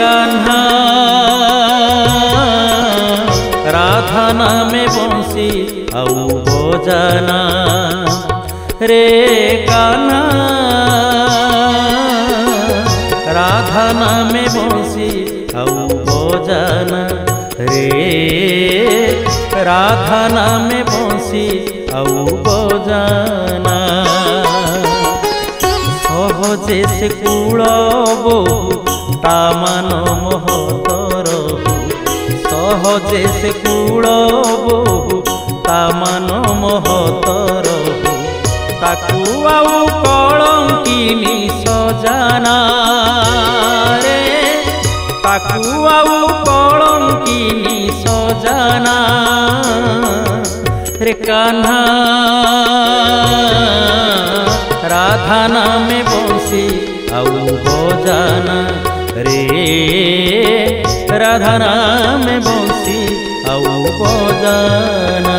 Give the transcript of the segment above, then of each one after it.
कान्हा। राधा नाम बंसी, औ भोजना रे कान्हा। राधा नाम बंसी, औ भोजना रे राधा नाम बंसी, औ भोजना সহজে সে কুড়ব তামান মহতর সহজে সে কুড়বু তামান মহতর তাকু আউ কলঙ্কিনি সজানা রে তাকু আউ কলঙ্কিনি সজানা রে কানা राधा नाम बंसी आऊ हो जाना राधा राम बंसी आऊ बजाना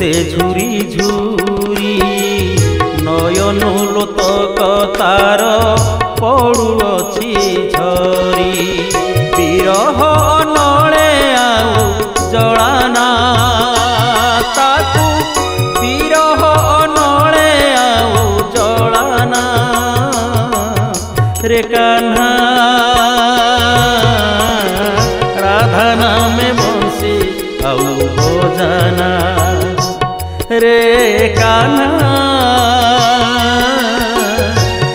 ତୋତେ ଝୁରି ଝୁରି ନୟନ ଲୋତକ ତାର ପଡ଼ୁଅଛି ଝରି ବିରହ ନଳେ ଆଉ ଜଳାନା ତାକୁ ବିରହ ନଳେ ଆଉ ଜଳାନା রে কাহ্না রাধা নামে বংশী আউ रे काना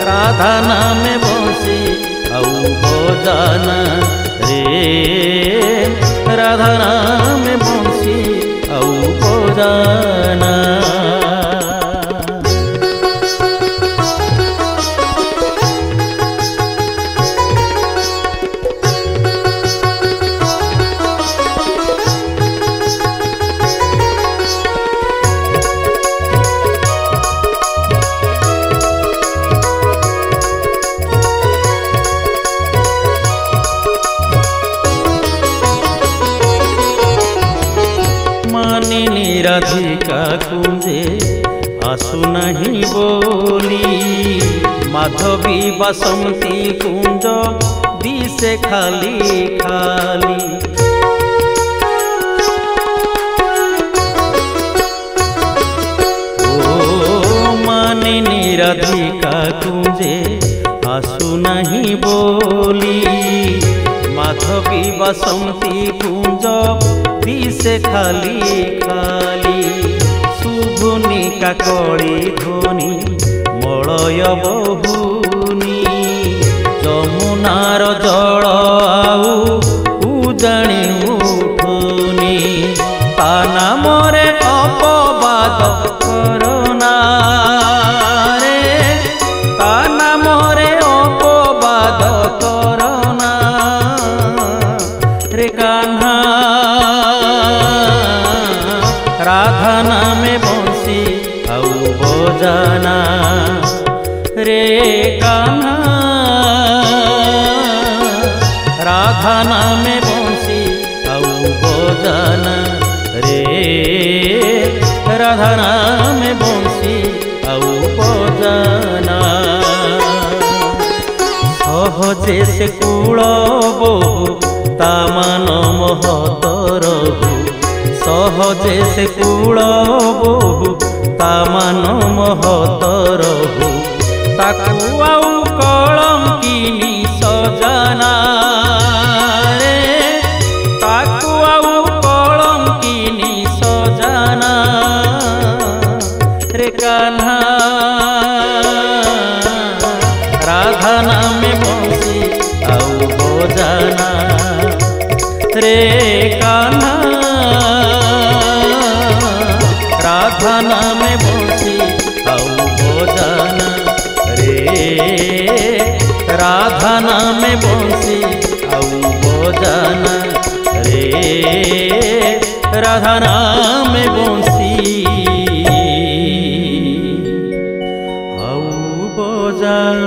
राधा नाम बसी औ रे। राधा नाम बसी औ हो राधिका कुंजे आसु नहीं बोली। माधवी बसंती कुंज दिशे खाली खाली। মাধবী বাসন্তী কুঞ্জ দিশে খালি খালি শুভুনি কাকড়ি ধ্বনি মলয় বহুনি যমুনার ভোজনা রে কানা রাধা নামে বংশী আউ ভোজনা রে রাধা নামে বংশী আউ ভোজনা সহজে সে কূল বহু তা মান মহত রহু সহজে সে কূল বহু ତାମାନ ମହତର ହଉ ତାକୁ ଆଉ କଳଙ୍କିନି ସଜନା ତାକୁ ଆଉ କଳଙ୍କିନି ସଜନା ରେ କାହ୍ନା ରାଧା ନାମେ ବସି ଆଉ ବଜାନା रे कान्हा खाना में बोसी आऊ भोजन रे राधा नाम बोसी आऊ भोजन रे राधा नाम बोसी आऊ भोजन